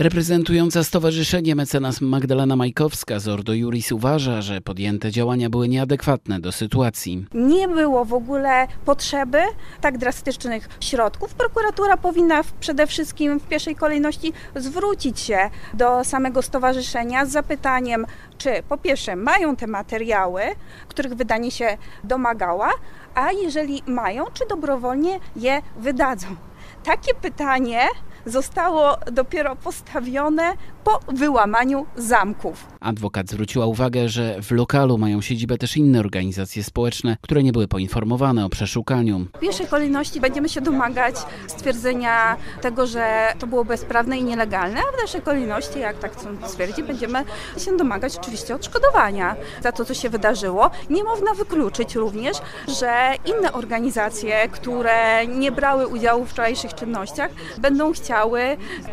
Reprezentująca stowarzyszenie mecenas Magdalena Majkowska z Ordo Juris uważa, że podjęte działania były nieadekwatne do sytuacji. Nie było w ogóle potrzeby tak drastycznych środków. Prokuratura powinna przede wszystkim w pierwszej kolejności zwrócić się do samego stowarzyszenia z zapytaniem, czy po pierwsze mają te materiały, których wydanie się domagała, a jeżeli mają, czy dobrowolnie je wydadzą. Takie pytanie zostało dopiero postawione po wyłamaniu zamków. Adwokat zwróciła uwagę, że w lokalu mają siedzibę też inne organizacje społeczne, które nie były poinformowane o przeszukaniu. W pierwszej kolejności będziemy się domagać stwierdzenia tego, że to było bezprawne i nielegalne, a w dalszej kolejności, jak tak stwierdzi, będziemy się domagać oczywiście odszkodowania za to, co się wydarzyło. Nie można wykluczyć również, że inne organizacje, które nie brały udziału w wczorajszych czynnościach, będą chciały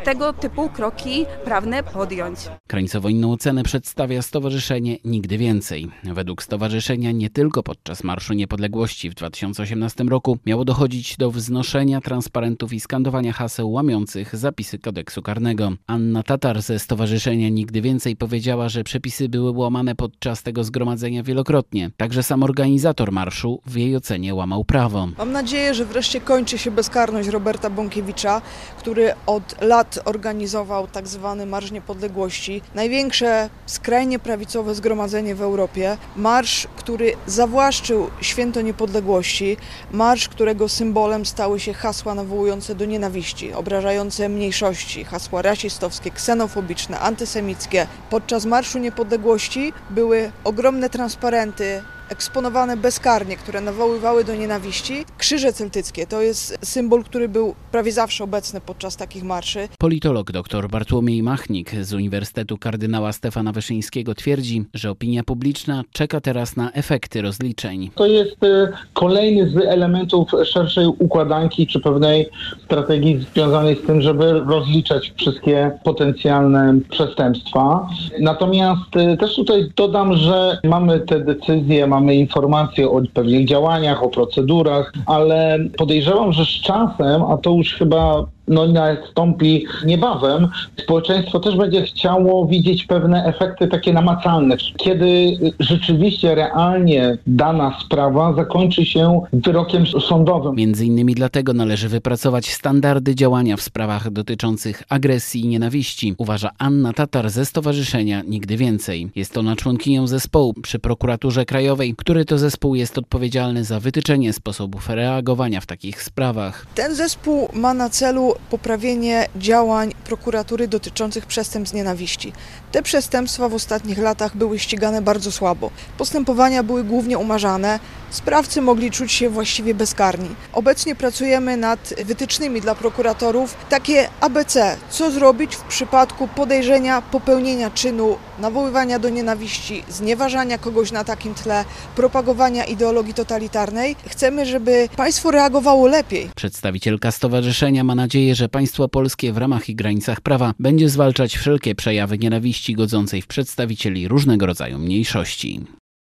tego typu kroki prawne podjąć. Krańcowo inną ocenę przedstawia Stowarzyszenie Nigdy Więcej. Według stowarzyszenia nie tylko podczas Marszu Niepodległości w 2018 roku miało dochodzić do wznoszenia transparentów i skandowania haseł łamiących zapisy kodeksu karnego. Anna Tatar ze Stowarzyszenia Nigdy Więcej powiedziała, że przepisy były łamane podczas tego zgromadzenia wielokrotnie. Także sam organizator marszu w jej ocenie łamał prawo. Mam nadzieję, że wreszcie kończy się bezkarność Roberta Bąkiewicza, który od lat organizował tak zwany Marsz Marsz Niepodległości, największe skrajnie prawicowe zgromadzenie w Europie, marsz, który zawłaszczył święto niepodległości, marsz, którego symbolem stały się hasła nawołujące do nienawiści, obrażające mniejszości, hasła rasistowskie, ksenofobiczne, antysemickie. Podczas Marszu Niepodległości były ogromne transparenty eksponowane bezkarnie, które nawoływały do nienawiści. Krzyże celtyckie to jest symbol, który był prawie zawsze obecny podczas takich marszy. Politolog dr Bartłomiej Machnik z Uniwersytetu Kardynała Stefana Wyszyńskiego twierdzi, że opinia publiczna czeka teraz na efekty rozliczeń. To jest e, kolejny z elementów szerszej układanki czy pewnej strategii związanej z tym, żeby rozliczać wszystkie potencjalne przestępstwa. Natomiast e, też tutaj dodam, że mamy te decyzje, mamy informacje o pewnych działaniach, o procedurach, ale podejrzewam, że z czasem, a to już chyba no nastąpi niebawem, społeczeństwo też będzie chciało widzieć pewne efekty takie namacalne, kiedy rzeczywiście realnie dana sprawa zakończy się wyrokiem sądowym. Między innymi dlatego należy wypracować standardy działania w sprawach dotyczących agresji i nienawiści, uważa Anna Tatar ze Stowarzyszenia Nigdy Więcej. Jest ona członkinią zespołu przy prokuraturze krajowej, który to zespół jest odpowiedzialny za wytyczenie sposobów reagowania w takich sprawach. Ten zespół ma na celu poprawienie działań prokuratury dotyczących przestępstw nienawiści. Te przestępstwa w ostatnich latach były ścigane bardzo słabo. Postępowania były głównie umarzane, sprawcy mogli czuć się właściwie bezkarni. Obecnie pracujemy nad wytycznymi dla prokuratorów takie ABC, co zrobić w przypadku podejrzenia popełnienia czynu nawoływania do nienawiści, znieważania kogoś na takim tle, propagowania ideologii totalitarnej. Chcemy, żeby państwo reagowało lepiej. Przedstawicielka stowarzyszenia ma nadzieję, że państwo polskie w ramach i granicach prawa będzie zwalczać wszelkie przejawy nienawiści godzącej w przedstawicieli różnego rodzaju mniejszości.